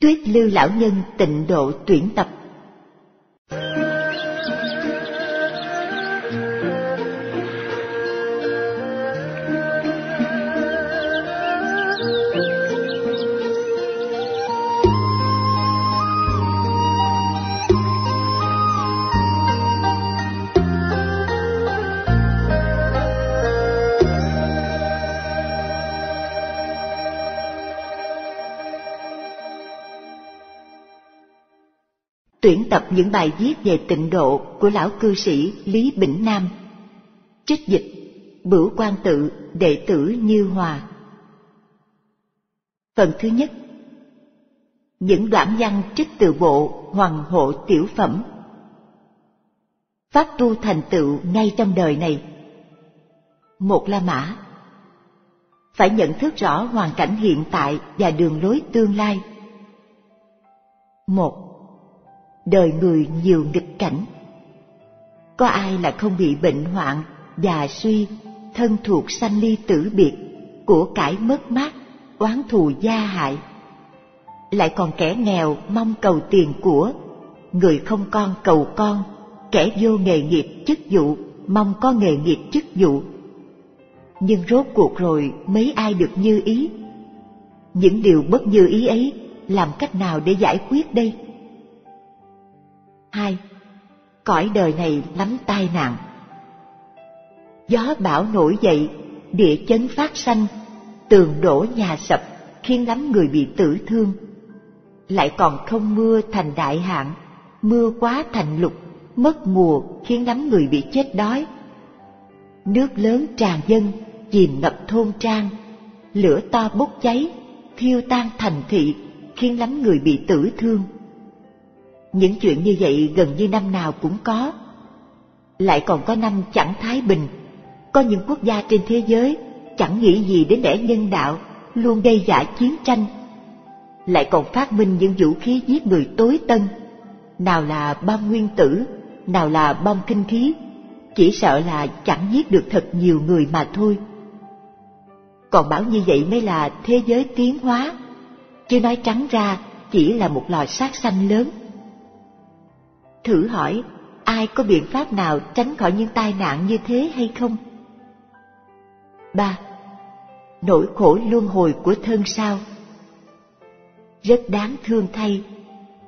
Tuyết Lưu Lão Nhân tịnh độ tuyển tập tuyển tập những bài viết về tịnh độ của lão cư sĩ Lý Bỉnh Nam. Trích dịch, Bửu quan tự, đệ tử Như Hòa. Phần thứ nhất, Những đoạn văn trích từ bộ Hoàng hộ tiểu phẩm. Pháp tu thành tựu ngay trong đời này. Một La Mã. Phải nhận thức rõ hoàn cảnh hiện tại và đường lối tương lai. Một đời người nhiều nghịch cảnh. Có ai là không bị bệnh hoạn già suy, thân thuộc sanh ly tử biệt, của cải mất mát, oán thù gia hại? Lại còn kẻ nghèo mong cầu tiền của, người không con cầu con, kẻ vô nghề nghiệp chức vụ mong có nghề nghiệp chức vụ. Nhưng rốt cuộc rồi mấy ai được như ý? Những điều bất như ý ấy làm cách nào để giải quyết đây? Hai, cõi đời này lắm tai nạn. Gió bão nổi dậy, địa chấn phát sanh, tường đổ nhà sập, khiến lắm người bị tử thương. Lại còn không mưa thành đại hạn, mưa quá thành lục, mất mùa, khiến lắm người bị chết đói. Nước lớn tràn dân chìm ngập thôn trang, lửa to bốc cháy, thiêu tan thành thị, khiến lắm người bị tử thương những chuyện như vậy gần như năm nào cũng có. Lại còn có năm chẳng thái bình. Có những quốc gia trên thế giới chẳng nghĩ gì đến lẽ nhân đạo, luôn gây dã chiến tranh. Lại còn phát minh những vũ khí giết người tối tân. Nào là bom nguyên tử, nào là bom kinh khí. Chỉ sợ là chẳng giết được thật nhiều người mà thôi. Còn bảo như vậy mới là thế giới tiến hóa, chứ nói trắng ra chỉ là một lò sát sanh lớn thử hỏi ai có biện pháp nào tránh khỏi những tai nạn như thế hay không? ba Nỗi khổ luân hồi của thân sao Rất đáng thương thay,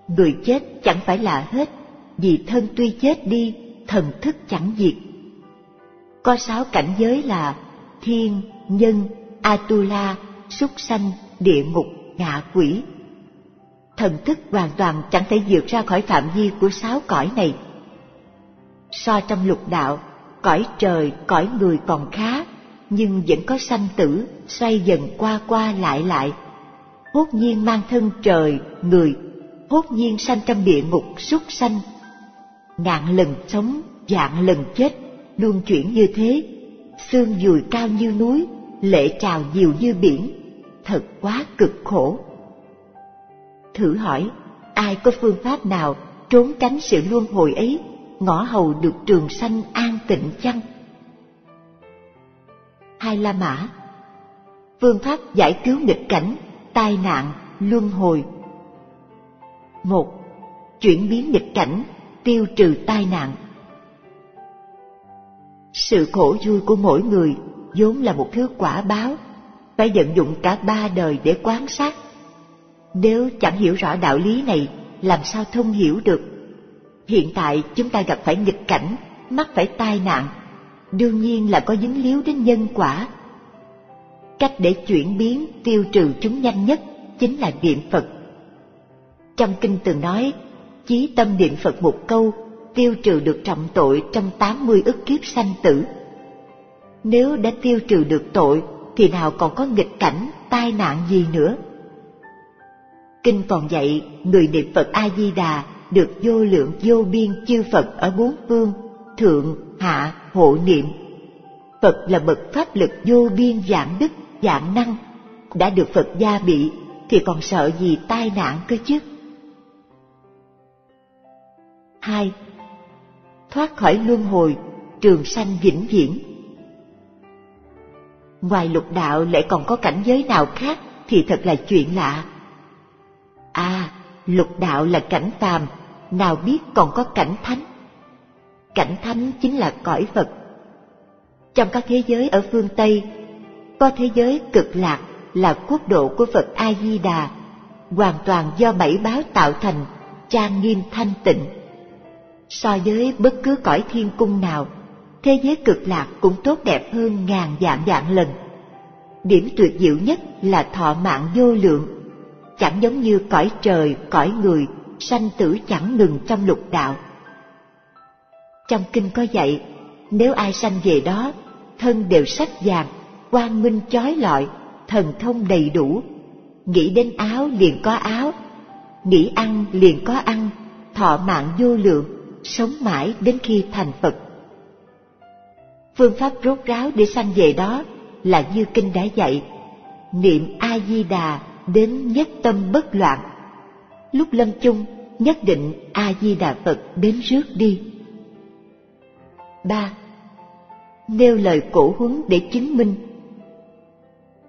người chết chẳng phải là hết, vì thân tuy chết đi, thần thức chẳng diệt. Có sáu cảnh giới là thiên, nhân, atula, súc sanh, địa ngục, ngạ quỷ, thần thức hoàn toàn chẳng thể vượt ra khỏi phạm vi của sáu cõi này. So trong lục đạo, cõi trời, cõi người còn khá, nhưng vẫn có sanh tử xoay dần qua qua lại lại. Hốt nhiên mang thân trời, người, hốt nhiên sanh trong địa ngục súc sanh. ngạn lần sống, dạng lần chết, luôn chuyển như thế, xương dùi cao như núi, lệ trào nhiều như biển, thật quá cực khổ. Thử hỏi, ai có phương pháp nào trốn tránh sự luân hồi ấy, ngõ hầu được trường sanh an tịnh chăng? Hai La Mã. Phương pháp giải cứu nghịch cảnh, tai nạn, luân hồi. Một Chuyển biến nghịch cảnh, tiêu trừ tai nạn. Sự khổ vui của mỗi người vốn là một thứ quả báo, phải vận dụng cả ba đời để quan sát nếu chẳng hiểu rõ đạo lý này, làm sao thông hiểu được? Hiện tại chúng ta gặp phải nghịch cảnh, mắc phải tai nạn, đương nhiên là có dính líu đến nhân quả. Cách để chuyển biến, tiêu trừ chúng nhanh nhất chính là niệm Phật. Trong kinh từng nói, chí tâm niệm Phật một câu, tiêu trừ được trọng tội trong tám mươi ức kiếp sanh tử. Nếu đã tiêu trừ được tội, thì nào còn có nghịch cảnh, tai nạn gì nữa? Kinh còn dạy người niệm Phật A Di Đà được vô lượng vô biên chư Phật ở bốn phương, thượng, hạ, hộ niệm. Phật là bậc pháp lực vô biên dạng đức, dạng năng, đã được Phật gia bị thì còn sợ gì tai nạn cơ chứ? Hai, thoát khỏi luân hồi, trường sanh vĩnh viễn. Ngoài lục đạo lại còn có cảnh giới nào khác thì thật là chuyện lạ À, lục đạo là cảnh phàm, nào biết còn có cảnh thánh. Cảnh thánh chính là cõi Phật. Trong các thế giới ở phương Tây, có thế giới cực lạc là quốc độ của Phật A-di-đà, hoàn toàn do bảy báo tạo thành, trang nghiêm thanh tịnh. So với bất cứ cõi thiên cung nào, thế giới cực lạc cũng tốt đẹp hơn ngàn dạng dạng lần. Điểm tuyệt diệu nhất là thọ mạng vô lượng, chẳng giống như cõi trời, cõi người, sanh tử chẳng ngừng trong lục đạo. Trong kinh có dạy, nếu ai sanh về đó, thân đều sắc vàng, quang minh chói lọi, thần thông đầy đủ. Nghĩ đến áo liền có áo, nghĩ ăn liền có ăn, thọ mạng vô lượng, sống mãi đến khi thành Phật. Phương pháp rốt ráo để sanh về đó là như kinh đã dạy, niệm A Di Đà đến nhất tâm bất loạn. Lúc lâm chung, nhất định A Di Đà Phật đến rước đi. ba Nêu lời cổ huấn để chứng minh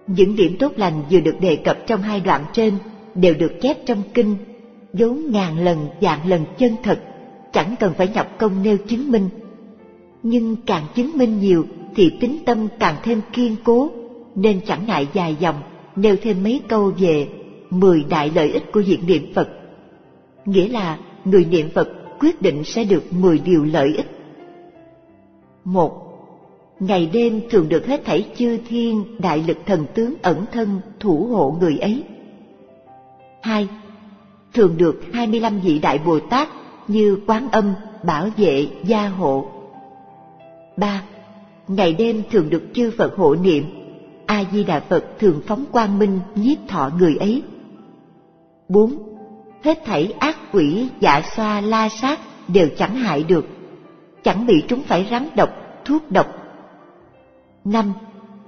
những điểm tốt lành vừa được đề cập trong hai đoạn trên đều được chép trong kinh, vốn ngàn lần vạn lần chân thật, chẳng cần phải nhập công nêu chứng minh. Nhưng càng chứng minh nhiều thì tính tâm càng thêm kiên cố, nên chẳng ngại dài dòng nêu thêm mấy câu về mười đại lợi ích của việc niệm Phật. Nghĩa là người niệm Phật quyết định sẽ được mười điều lợi ích. Một, ngày đêm thường được hết thảy chư thiên đại lực thần tướng ẩn thân thủ hộ người ấy. Hai, thường được 25 vị đại Bồ Tát như Quán Âm, Bảo Vệ, Gia Hộ. Ba, ngày đêm thường được chư Phật hộ niệm, A Di Đà Phật thường phóng quang minh nhiếp thọ người ấy. Bốn, hết thảy ác quỷ dạ xoa la sát đều chẳng hại được, chẳng bị chúng phải rắn độc, thuốc độc. Năm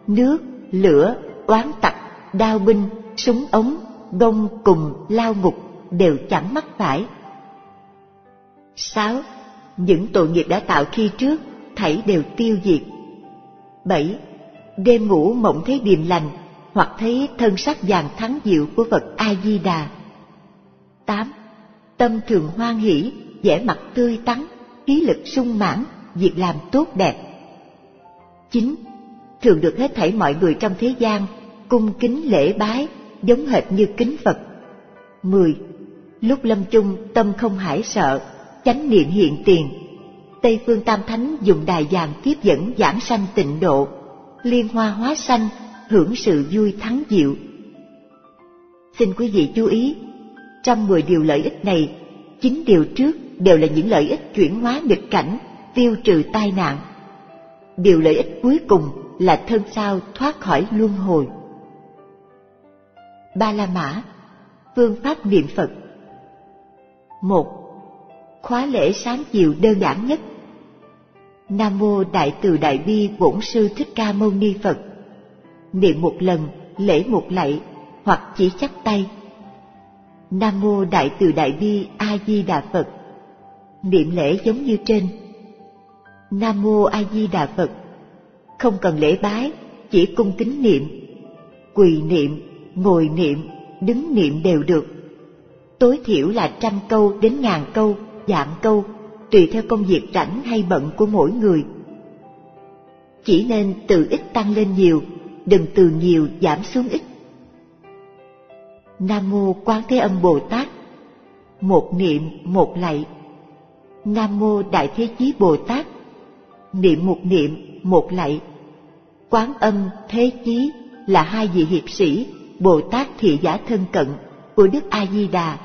nước lửa oán tặc đao binh súng ống gông cùng lao ngục đều chẳng mắc phải. Sáu những tội nghiệp đã tạo khi trước thảy đều tiêu diệt. Bảy đêm ngủ mộng thấy điềm lành hoặc thấy thân sắc vàng thắng diệu của Phật A Di Đà. tám Tâm thường hoan hỷ, vẻ mặt tươi tắn, khí lực sung mãn, việc làm tốt đẹp. chín thường được hết thảy mọi người trong thế gian cung kính lễ bái giống hệt như kính Phật. 10. Lúc lâm chung tâm không hải sợ, chánh niệm hiện tiền. Tây phương Tam Thánh dùng đài vàng tiếp dẫn giảng sanh tịnh độ, liên hoa hóa sanh, hưởng sự vui thắng diệu. Xin quý vị chú ý, trong 10 điều lợi ích này, chín điều trước đều là những lợi ích chuyển hóa nghịch cảnh, tiêu trừ tai nạn. Điều lợi ích cuối cùng là thân sao thoát khỏi luân hồi. Ba La Mã Phương pháp niệm Phật một Khóa lễ sáng chiều đơn giản nhất Nam Mô Đại Từ Đại Bi Bổn Sư Thích Ca Mâu Ni Phật. Niệm một lần, lễ một lạy, hoặc chỉ chắp tay. Nam Mô Đại Từ Đại Bi A Di Đà Phật. Niệm lễ giống như trên. Nam Mô A Di Đà Phật. Không cần lễ bái, chỉ cung kính niệm, quỳ niệm, ngồi niệm, đứng niệm đều được. Tối thiểu là trăm câu đến ngàn câu, dạng câu, tùy theo công việc rảnh hay bận của mỗi người. Chỉ nên từ ít tăng lên nhiều, đừng từ nhiều giảm xuống ít. Nam mô Quán Thế Âm Bồ Tát. Một niệm một lạy. Nam mô Đại Thế Chí Bồ Tát. Niệm một niệm một lạy. Quán âm thế chí là hai vị hiệp sĩ Bồ Tát thị giả thân cận của Đức A Di Đà,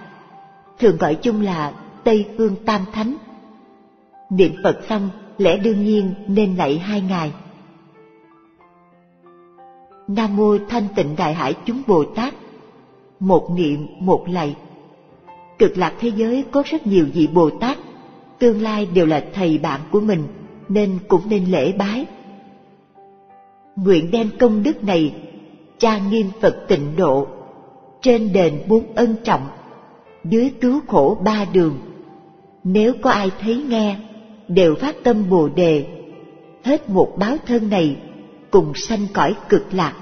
thường gọi chung là Tây Phương Tam Thánh. Niệm Phật xong, lẽ đương nhiên nên lạy hai ngài. Nam mô Thanh Tịnh Đại Hải chúng Bồ Tát. Một niệm một lạy. Cực lạc thế giới có rất nhiều vị Bồ Tát, tương lai đều là thầy bạn của mình nên cũng nên lễ bái. Nguyện đem công đức này trang nghiêm Phật tịnh độ, trên đền bốn ân trọng, dưới cứu khổ ba đường. Nếu có ai thấy nghe, đều phát tâm Bồ đề, hết một báo thân này cùng sanh cõi cực lạc.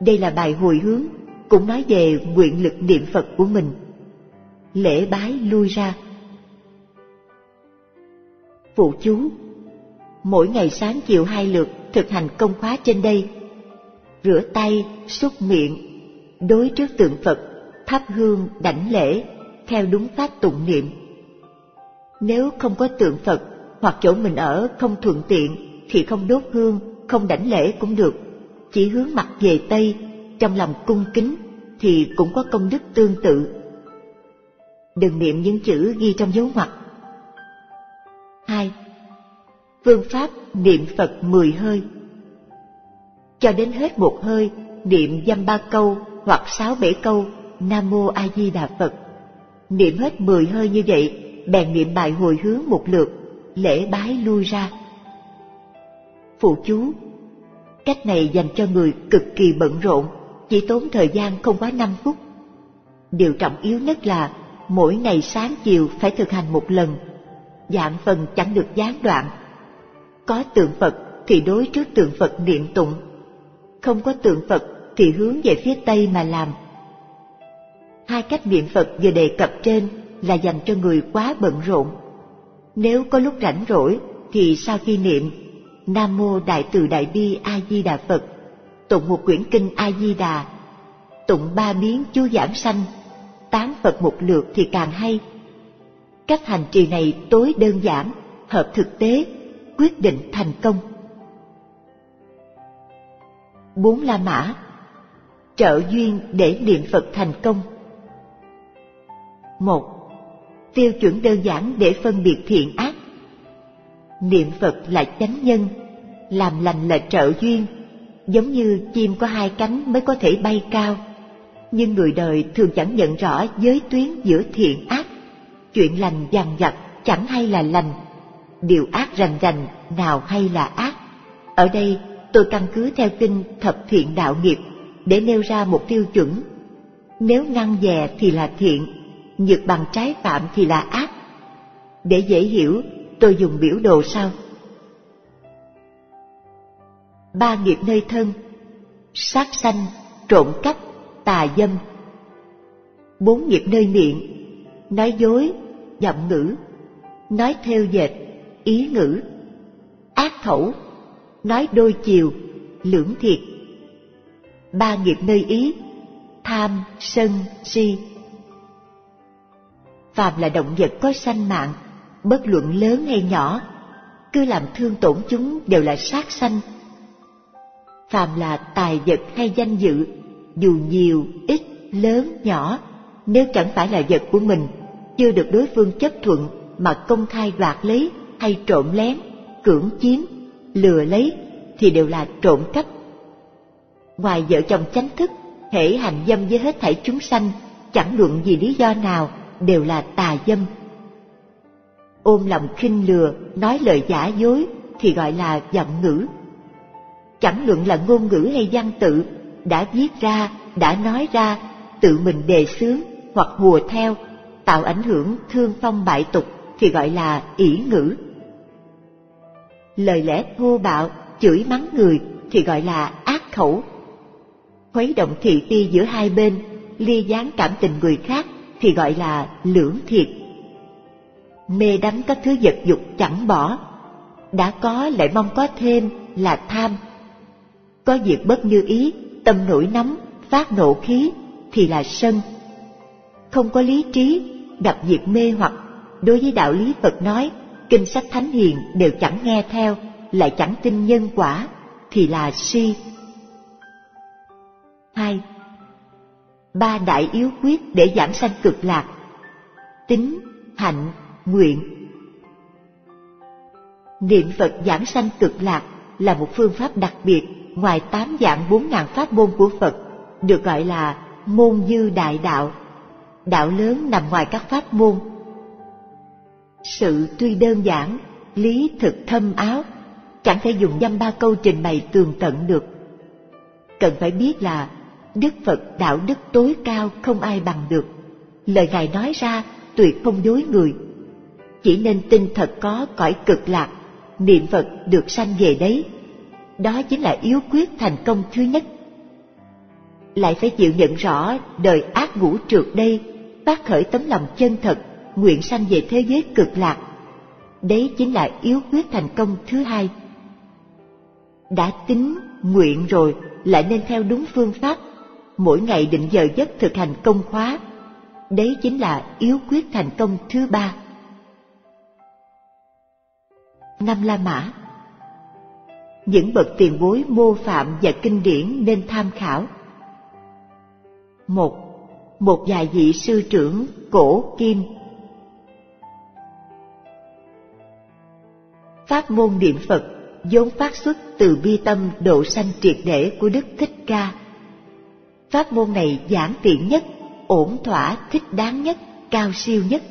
Đây là bài hồi hướng cũng nói về nguyện lực niệm Phật của mình. Lễ bái lui ra. Phụ chú Mỗi ngày sáng chiều hai lượt thực hành công khóa trên đây. Rửa tay, xúc miệng, đối trước tượng Phật, thắp hương, đảnh lễ, theo đúng pháp tụng niệm. Nếu không có tượng Phật hoặc chỗ mình ở không thuận tiện thì không đốt hương, không đảnh lễ cũng được. Chỉ hướng mặt về Tây, trong lòng cung kính thì cũng có công đức tương tự. Đừng niệm những chữ ghi trong dấu ngoặc. 2. Phương pháp niệm Phật mười hơi Cho đến hết một hơi, niệm dăm ba câu hoặc sáu bảy câu Nam Mô A Di Đà Phật. Niệm hết mười hơi như vậy, bèn niệm bài hồi hướng một lượt, lễ bái lui ra. Phụ chú Cách này dành cho người cực kỳ bận rộn, chỉ tốn thời gian không quá năm phút. Điều trọng yếu nhất là mỗi ngày sáng chiều phải thực hành một lần, dạng phần chẳng được gián đoạn. Có tượng Phật thì đối trước tượng Phật niệm tụng, không có tượng Phật thì hướng về phía Tây mà làm. Hai cách niệm Phật vừa đề cập trên là dành cho người quá bận rộn. Nếu có lúc rảnh rỗi thì sau khi niệm Nam Mô Đại Từ Đại Bi A Di Đà Phật, tụng một quyển kinh A Di Đà, tụng ba biến chú giảng sanh, tán Phật một lượt thì càng hay. Cách hành trì này tối đơn giản, hợp thực tế, quyết định thành công. Bốn La Mã Trợ duyên để niệm Phật thành công một Tiêu chuẩn đơn giản để phân biệt thiện ác Niệm Phật là chánh nhân, làm lành là trợ duyên, giống như chim có hai cánh mới có thể bay cao. Nhưng người đời thường chẳng nhận rõ giới tuyến giữa thiện ác, chuyện lành dằn vặt chẳng hay là lành, điều ác rành rành nào hay là ác. Ở đây tôi căn cứ theo kinh thập thiện đạo nghiệp để nêu ra một tiêu chuẩn. Nếu ngăn dè thì là thiện, nhược bằng trái phạm thì là ác. Để dễ hiểu, tôi dùng biểu đồ sau. Ba nghiệp nơi thân, sát sanh, trộm cắp, tà dâm. Bốn nghiệp nơi miệng, nói dối, giọng ngữ, nói theo dệt, ý ngữ, ác khẩu, nói đôi chiều, lưỡng thiệt. Ba nghiệp nơi ý, tham, sân, si. Phàm là động vật có sanh mạng, bất luận lớn hay nhỏ, cứ làm thương tổn chúng đều là sát sanh. Phàm là tài vật hay danh dự, dù nhiều, ít, lớn, nhỏ, nếu chẳng phải là vật của mình, chưa được đối phương chấp thuận mà công khai đoạt lấy hay trộm lén, cưỡng chiếm, lừa lấy thì đều là trộm cắp. Ngoài vợ chồng chánh thức, hễ hành dâm với hết thảy chúng sanh, chẳng luận vì lý do nào đều là tà dâm ôm lòng khinh lừa, nói lời giả dối thì gọi là giọng ngữ. Chẳng luận là ngôn ngữ hay văn tự, đã viết ra, đã nói ra, tự mình đề xướng hoặc hùa theo, tạo ảnh hưởng thương phong bại tục thì gọi là ỷ ngữ. Lời lẽ thô bạo, chửi mắng người thì gọi là ác khẩu. Khuấy động thị phi giữa hai bên, ly gián cảm tình người khác thì gọi là lưỡng thiệt. Mê đắm các thứ vật dục chẳng bỏ. Đã có lại mong có thêm là tham. Có việc bất như ý, tâm nổi nóng, phát nộ khí thì là sân. Không có lý trí, gặp việc mê hoặc, đối với đạo lý phật nói, kinh sách thánh hiền đều chẳng nghe theo, lại chẳng tin nhân quả thì là si. Hai ba đại yếu quyết để giảm sanh cực lạc tính hạnh nguyện. Niệm Phật giảm sanh cực lạc là một phương pháp đặc biệt ngoài tám dạng bốn ngàn pháp môn của Phật, được gọi là môn dư đại đạo. Đạo lớn nằm ngoài các pháp môn. Sự tuy đơn giản, lý thực thâm áo, chẳng thể dùng dăm ba câu trình bày tường tận được. Cần phải biết là Đức Phật đạo đức tối cao không ai bằng được. Lời Ngài nói ra tuyệt không dối người, chỉ nên tin thật có cõi cực lạc, niệm Phật được sanh về đấy. Đó chính là yếu quyết thành công thứ nhất. lại phải chịu nhận rõ đời ác ngũ trượt đây phát khởi tấm lòng chân thật nguyện sanh về thế giới cực lạc đấy chính là yếu quyết thành công thứ hai đã tính nguyện rồi lại nên theo đúng phương pháp mỗi ngày định giờ giấc thực hành công khóa. Đấy chính là yếu quyết thành công thứ ba. Năm la mã. Những bậc tiền bối mô phạm và kinh điển nên tham khảo. Một một vài vị sư trưởng cổ kim. Pháp môn niệm phật vốn phát xuất từ bi tâm độ sanh triệt để của đức thích ca pháp môn này giản tiện nhất, ổn thỏa, thích đáng nhất, cao siêu nhất.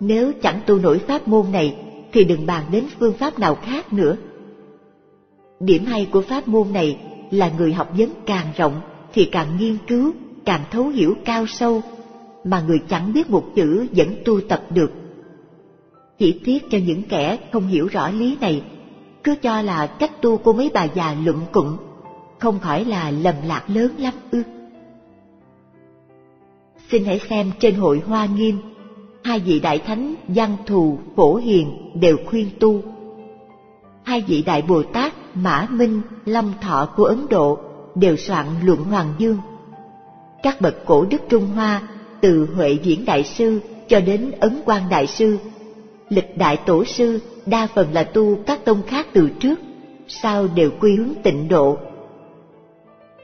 Nếu chẳng tu nổi pháp môn này, thì đừng bàn đến phương pháp nào khác nữa. Điểm hay của pháp môn này là người học vấn càng rộng thì càng nghiên cứu, càng thấu hiểu cao sâu, mà người chẳng biết một chữ vẫn tu tập được. Chỉ tiếc cho những kẻ không hiểu rõ lý này, cứ cho là cách tu của mấy bà già lụm cụm không khỏi là lầm lạc lớn lắm ư? Xin hãy xem trên hội hoa nghiêm, hai vị đại thánh văn thù, phổ hiền đều khuyên tu. Hai vị đại bồ tát, mã minh long thọ của ấn độ đều soạn luận hoàng dương. Các bậc cổ đức trung hoa, từ huệ diễn đại sư cho đến ấn quang đại sư, lịch đại tổ sư, đa phần là tu các tông khác từ trước, sau đều quy hướng tịnh độ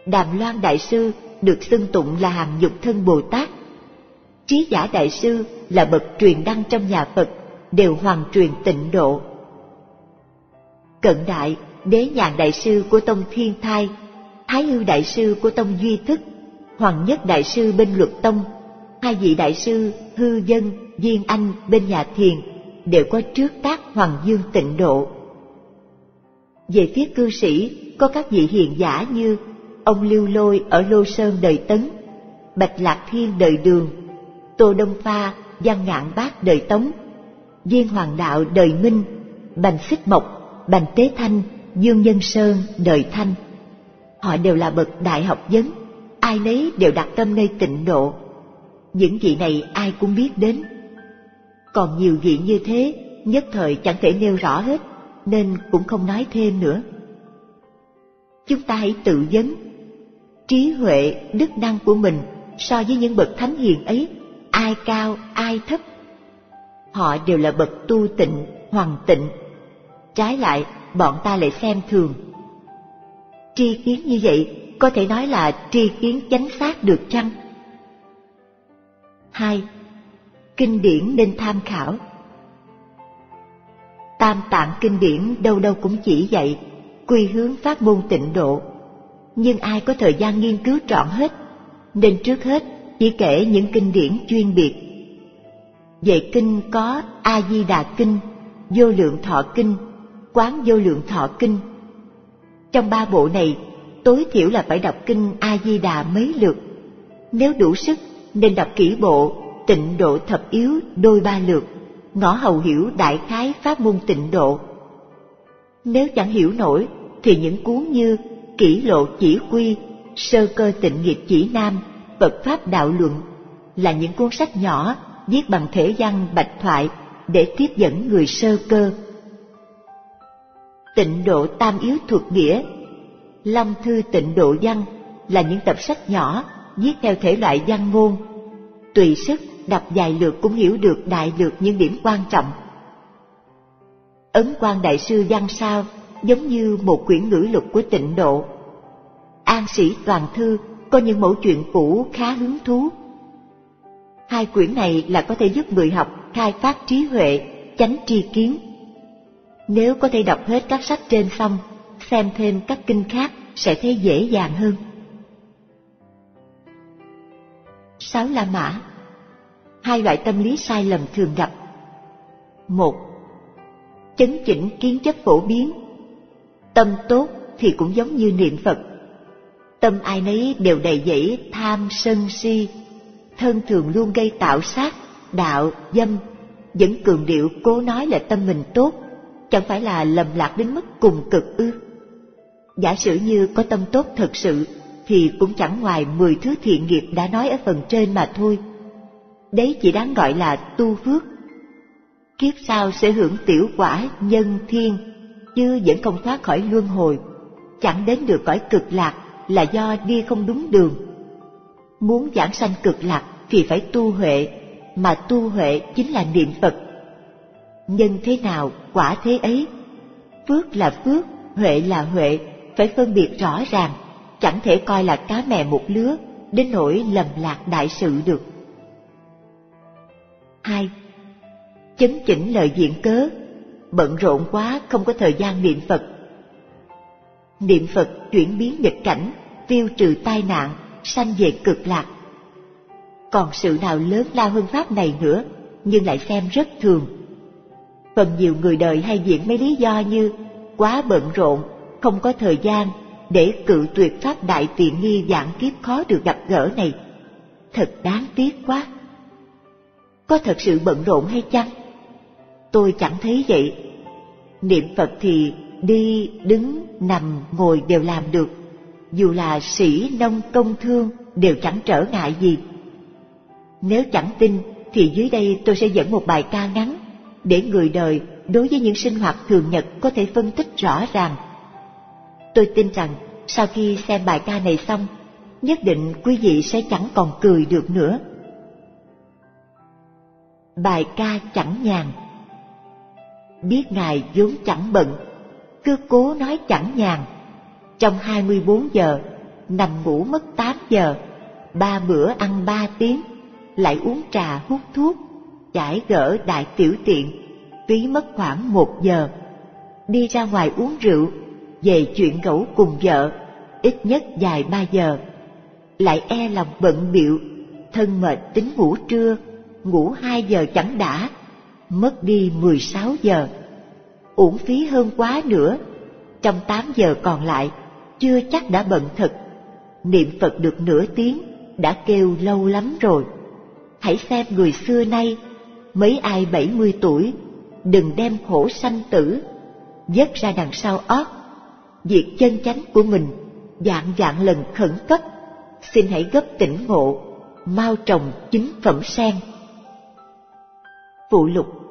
đàm loan đại sư được xưng tụng là hàng dục thân bồ tát. Trí giả đại sư là bậc truyền đăng trong nhà phật, đều hoàn truyền tịnh độ. Cận đại, đế nhàn đại sư của tông thiên thai, thái hư đại sư của tông duy thức, hoàng nhất đại sư bên luật tông, hai vị đại sư hư dân viên anh bên nhà thiền đều có trước tác hoàng dương tịnh độ. Về phía cư sĩ, có các vị hiền giả như ông lưu lôi ở lô sơn đời tấn. Bạch lạc thiên đời đường. Tô đông pha văn ngạn bác đời tống. Viên hoàng đạo đời minh. Bành xích mộc, bành tế thanh, dương nhân sơn đời thanh. Họ đều là bậc đại học vấn. Ai nấy đều đặt tâm nơi tịnh độ. Những vị này ai cũng biết đến. Còn nhiều vị như thế, nhất thời chẳng thể nêu rõ hết, nên cũng không nói thêm nữa. Chúng ta hãy tự vấn trí huệ, đức năng của mình so với những bậc thánh hiền ấy, ai cao, ai thấp. Họ đều là bậc tu tịnh hoàng tịnh. Trái lại, bọn ta lại xem thường. Tri kiến như vậy, có thể nói là tri kiến chánh xác được chăng? Hai, kinh điển nên tham khảo. Tam tạng kinh điển đâu đâu cũng chỉ dạy quy hướng pháp môn tịnh độ nhưng ai có thời gian nghiên cứu trọn hết, nên trước hết chỉ kể những kinh điển chuyên biệt. Về kinh có a di đà kinh, vô lượng thọ kinh, quán vô lượng thọ kinh. Trong ba bộ này, tối thiểu là phải đọc kinh a di đà mấy lượt. Nếu đủ sức, nên đọc kỹ bộ tịnh độ thập yếu đôi ba lượt, ngõ hầu hiểu đại khái pháp môn tịnh độ. Nếu chẳng hiểu nổi, thì những cuốn như kỷ lộ chỉ quy, sơ cơ tịnh nghiệp chỉ nam, phật pháp đạo luận, là những cuốn sách nhỏ viết bằng thể văn bạch thoại để tiếp dẫn người sơ cơ. Tịnh độ tam yếu thuật nghĩa, long thư tịnh độ văn là những tập sách nhỏ viết theo thể loại văn ngôn. Tùy sức, đọc dài lượt cũng hiểu được đại lược những điểm quan trọng. Ấn quan đại sư văn sao giống như một quyển ngữ lục của tịnh độ. An sĩ toàn thư có những mẫu chuyện cũ khá hứng thú. Hai quyển này là có thể giúp người học khai phát trí huệ tránh tri kiến. Nếu có thể đọc hết các sách trên xong, xem thêm các kinh khác sẽ thấy dễ dàng hơn. Sáu la mã. Hai loại tâm lý sai lầm thường gặp. Một, chấn chỉnh kiến chấp phổ biến tâm tốt thì cũng giống như niệm phật tâm ai nấy đều đầy dẫy tham sân si thân thường luôn gây tạo sát đạo dâm vẫn cường điệu cố nói là tâm mình tốt chẳng phải là lầm lạc đến mức cùng cực ư giả sử như có tâm tốt thật sự thì cũng chẳng ngoài mười thứ thiện nghiệp đã nói ở phần trên mà thôi. Đấy chỉ đáng gọi là tu phước. Kiếp sau sẽ hưởng tiểu quả nhân thiên, chứ vẫn không thoát khỏi luân hồi, chẳng đến được cõi cực lạc là do đi không đúng đường. Muốn giảng sanh cực lạc thì phải tu huệ, mà tu huệ chính là niệm Phật. Nhân thế nào, quả thế ấy. Phước là phước, huệ là huệ, phải phân biệt rõ ràng, chẳng thể coi là cá mè một lứa, đến nỗi lầm lạc đại sự được. Hai, Chấn chỉnh lời diện cớ, bận rộn quá không có thời gian niệm Phật. Niệm Phật chuyển biến nghịch cảnh, tiêu trừ tai nạn, sanh về cực lạc. Còn sự nào lớn lao hơn pháp này nữa, nhưng lại xem rất thường. Phần nhiều người đời hay diễn mấy lý do như quá bận rộn, không có thời gian để cự tuyệt pháp đại tiện nghi dạng kiếp khó được gặp gỡ này. Thật đáng tiếc quá. Có thật sự bận rộn hay chăng? Tôi chẳng thấy vậy. Niệm Phật thì đi, đứng, nằm, ngồi đều làm được. Dù là sĩ, nông, công thương đều chẳng trở ngại gì. Nếu chẳng tin thì dưới đây tôi sẽ dẫn một bài ca ngắn để người đời đối với những sinh hoạt thường nhật có thể phân tích rõ ràng. Tôi tin rằng sau khi xem bài ca này xong, nhất định quý vị sẽ chẳng còn cười được nữa. Bài ca chẳng nhàn Biết Ngài vốn chẳng bận, cứ cố nói chẳng nhàn. Trong 24 giờ, nằm ngủ mất tám giờ, ba bữa ăn ba tiếng, lại uống trà hút thuốc, chải gỡ đại tiểu tiện, phí mất khoảng một giờ. Đi ra ngoài uống rượu, về chuyện gẫu cùng vợ, ít nhất dài ba giờ. Lại e lòng bận biệu, thân mệt tính ngủ trưa, ngủ hai giờ chẳng đã, mất đi mười sáu giờ. Uổng phí hơn quá nữa, trong tám giờ còn lại, chưa chắc đã bận thật. Niệm Phật được nửa tiếng, đã kêu lâu lắm rồi. Hãy xem người xưa nay, mấy ai bảy mươi tuổi, đừng đem khổ sanh tử, dứt ra đằng sau ót. Việc chân chánh của mình, dạng dạng lần khẩn cấp, xin hãy gấp tỉnh ngộ, mau trồng chính phẩm sen. Phụ lục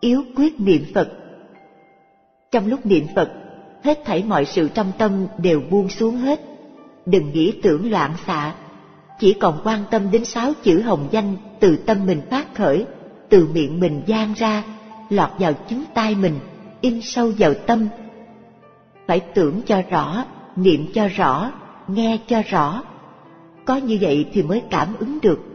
Yếu quyết niệm Phật Trong lúc niệm Phật, hết thảy mọi sự trong tâm đều buông xuống hết. Đừng nghĩ tưởng loạn xạ, chỉ còn quan tâm đến sáu chữ hồng danh từ tâm mình phát khởi, từ miệng mình gian ra, lọt vào chính tai mình, in sâu vào tâm. Phải tưởng cho rõ, niệm cho rõ, nghe cho rõ. Có như vậy thì mới cảm ứng được